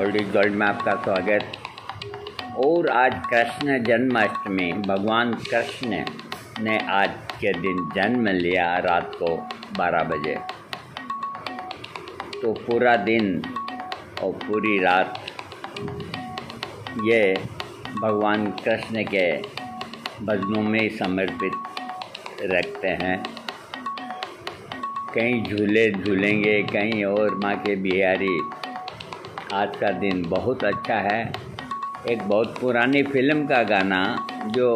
Old is gold में आपका स्वागत। और आज कृष्ण जन्माष्टमी, भगवान कृष्ण ने आज के दिन जन्म लिया रात को 12 बजे। तो पूरा दिन और पूरी रात ये भगवान कृष्ण के भजनों में समर्पित रखते हैं। कहीं झूले झूलेंगे, कहीं और माँ के बिहारी आज का दिन बहुत अच्छा है। एक बहुत पुरानी फ़िल्म का गाना जो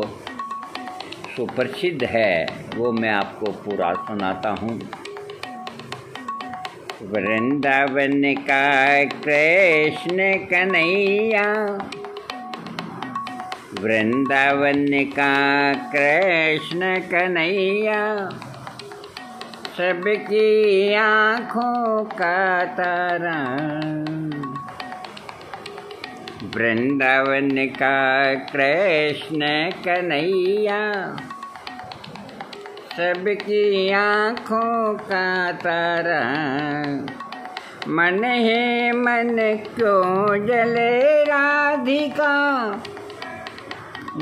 सुप्रसिद्ध है, वो मैं आपको पूरा सुनाता हूँ। वृंदावन का कृष्ण कन्हैया, वृंदावन का कृष्ण कन्हैया, सबकी आँखों का तारा। वृंदावन का कृष्ण कन्हैया, सबकी आँखों का तारा, मन है मन क्यों जले राधिका।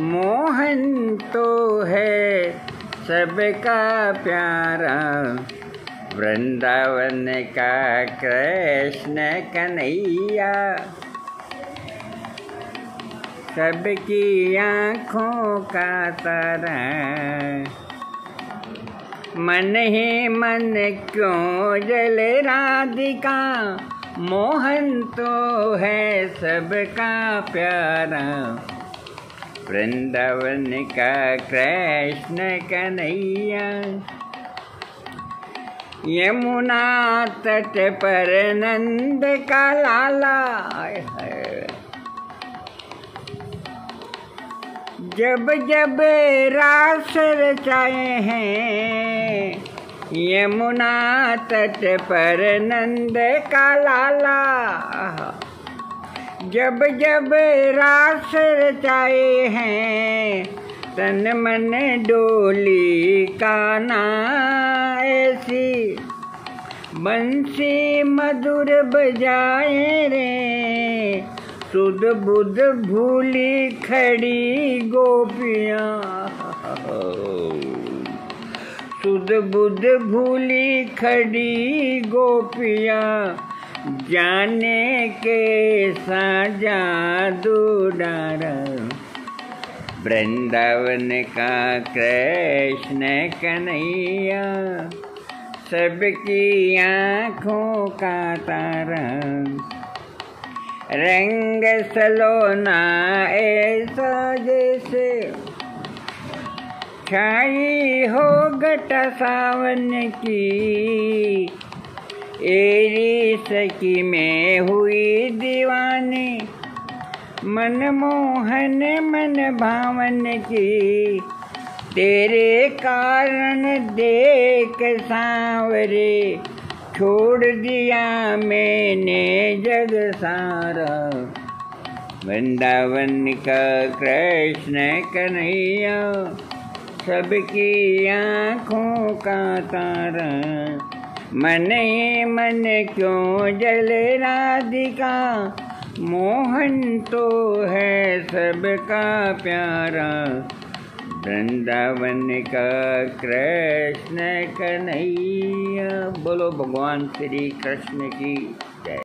मोहन तो है सबका प्यारा, वृंदावन का कृष्ण कन्हैया। सबकी आँखों का तारा मन ही मन क्यों जल राधिका? मोहन तो है सबका प्यारा। वृंदावन का कृष्ण कन्हैया। यमुना तट पर नंद का लाला। जब जब रास रचाए हैं यमुना तट पर नंद का लाला। जब जब रास रचाए हैं, तन मन डोली का ना ऐसी। बंसी मधुर बजाए रे सुध बुध भूली खड़ी गोपियाँ। सुध बुध भूली खड़ी गोपियाँ। जाने के साजा डारा। वृंदावन का कृष्ण कन्हैया, सबकी आँखों का तारा। रंग सलोना ऐसा जैसे छाई हो गट सावन की। एरी सकी में हुई दीवानी, मनमोहन मन भावन की। तेरे कारण देख सांवरे छोड़ दिया मैंने जग सारा। वृंदावन का कृष्ण कन्हैया, सबकी आँखों का तारा। मन ही मन क्यों जल राधिका? मोहन तो है सबका प्यारा। वृंदावन का कृष्ण कन्हैया। बोलो भगवान श्री कृष्ण की जय।